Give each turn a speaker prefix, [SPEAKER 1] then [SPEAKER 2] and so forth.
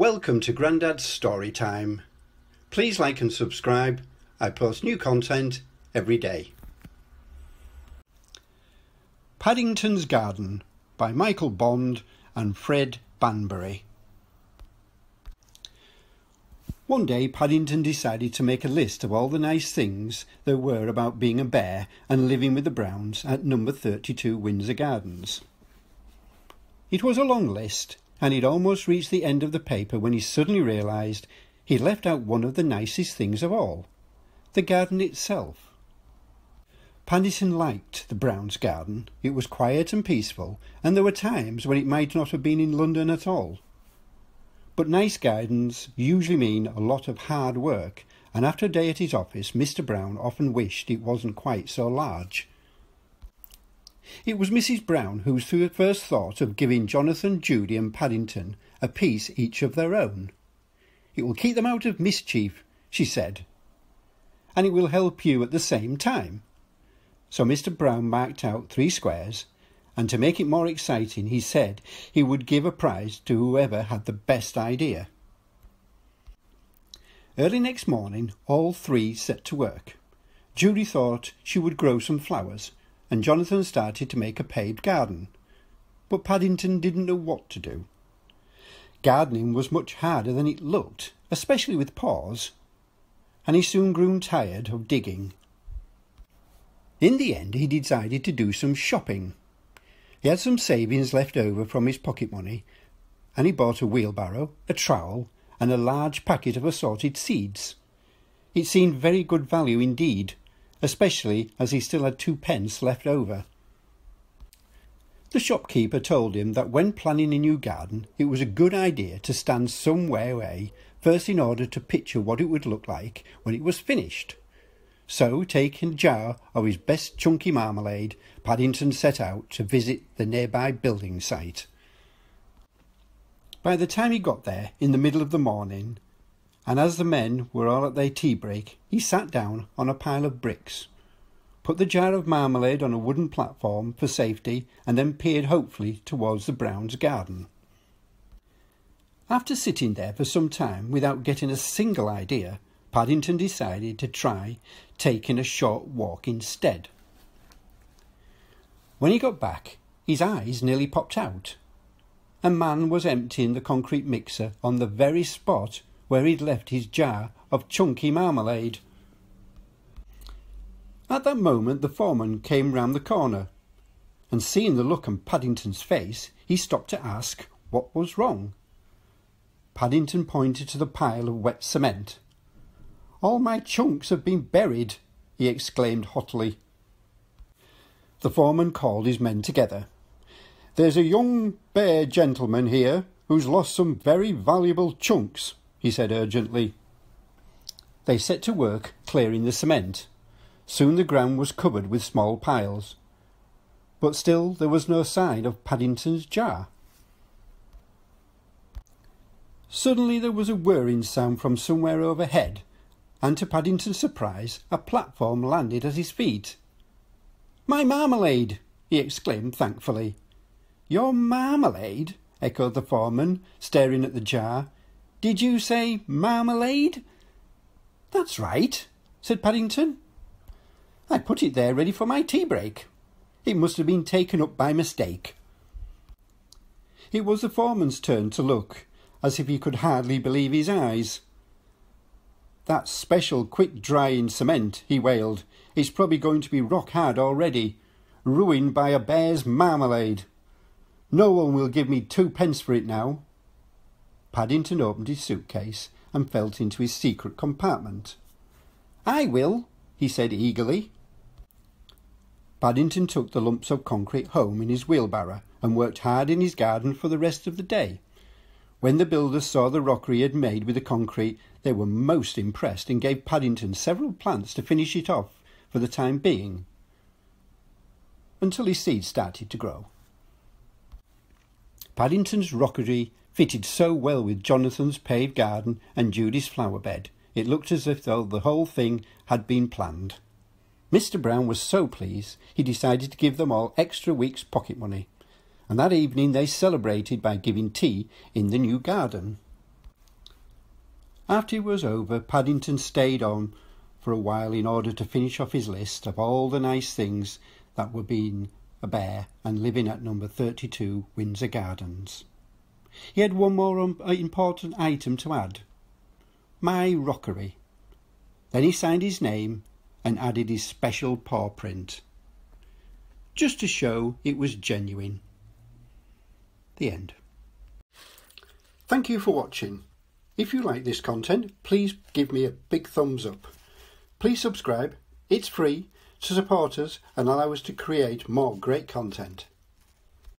[SPEAKER 1] Welcome to Grandad's Story Time. Please like and subscribe. I post new content every day. Paddington's Garden by Michael Bond and Fred Banbury. One day Paddington decided to make a list of all the nice things there were about being a bear and living with the Browns at number 32 Windsor Gardens. It was a long list, and he'd almost reached the end of the paper when he suddenly realised he'd left out one of the nicest things of all the garden itself. Paddington liked the Browns' garden. It was quiet and peaceful, and there were times when it might not have been in London at all. But nice gardens usually mean a lot of hard work, and after a day at his office, Mr. Brown often wished it wasn't quite so large. It was Mrs. Brown who first thought of giving Jonathan, Judy, and Paddington a piece each of their own. It will keep them out of mischief, she said, and it will help you at the same time. So Mr. Brown marked out three squares, and to make it more exciting, he said he would give a prize to whoever had the best idea. Early next morning, all three set to work. Judy thought she would grow some flowers, and Jonathan started to make a paved garden. But Paddington didn't know what to do. Gardening was much harder than it looked, especially with paws, and he soon grew tired of digging. In the end, he decided to do some shopping. He had some savings left over from his pocket money, and he bought a wheelbarrow, a trowel, and a large packet of assorted seeds. It seemed very good value indeed, especially as he still had two pence left over. The shopkeeper told him that when planning a new garden, it was a good idea to stand somewhere away first in order to picture what it would look like when it was finished. So, taking a jar of his best chunky marmalade, Paddington set out to visit the nearby building site. By the time he got there, in the middle of the morning, and as the men were all at their tea break, he sat down on a pile of bricks, put the jar of marmalade on a wooden platform for safety, and then peered hopefully towards the Browns' garden. After sitting there for some time without getting a single idea, Paddington decided to try taking a short walk instead. When he got back, his eyes nearly popped out. A man was emptying the concrete mixer on the very spot where he'd left his jar of chunky marmalade. At that moment the foreman came round the corner, and seeing the look on Paddington's face, he stopped to ask what was wrong. Paddington pointed to the pile of wet cement. All my chunks have been buried, he exclaimed hotly. The foreman called his men together. There's a young bear gentleman here who's lost some very valuable chunks he said urgently. They set to work clearing the cement. Soon the ground was covered with small piles. But still there was no sign of Paddington's jar. Suddenly there was a whirring sound from somewhere overhead, and to Paddington's surprise, a platform landed at his feet. My marmalade! he exclaimed thankfully. Your marmalade? echoed the foreman, staring at the jar. Did you say marmalade? That's right, said Paddington. I put it there ready for my tea break. It must have been taken up by mistake. It was the foreman's turn to look, as if he could hardly believe his eyes. That special quick drying cement, he wailed, is probably going to be rock hard already, ruined by a bear's marmalade. No one will give me two pence for it now. Paddington opened his suitcase and felt into his secret compartment. I will, he said eagerly. Paddington took the lumps of concrete home in his wheelbarrow and worked hard in his garden for the rest of the day. When the builders saw the rockery he had made with the concrete, they were most impressed and gave Paddington several plants to finish it off for the time being, until his seeds started to grow. Paddington's rockery fitted so well with Jonathan's paved garden and Judy's flower bed, it looked as if though the whole thing had been planned. Mr. Brown was so pleased he decided to give them all extra week's pocket money, and that evening they celebrated by giving tea in the new garden. After it was over, Paddington stayed on for a while in order to finish off his list of all the nice things that were being a bear and living at number 32 Windsor Gardens. He had one more um, important item to add. My rockery. Then he signed his name and added his special paw print. Just to show it was genuine. The end. Thank you for watching. If you like this content, please give me a big thumbs up. Please subscribe, it's free, to support us and allow us to create more great content.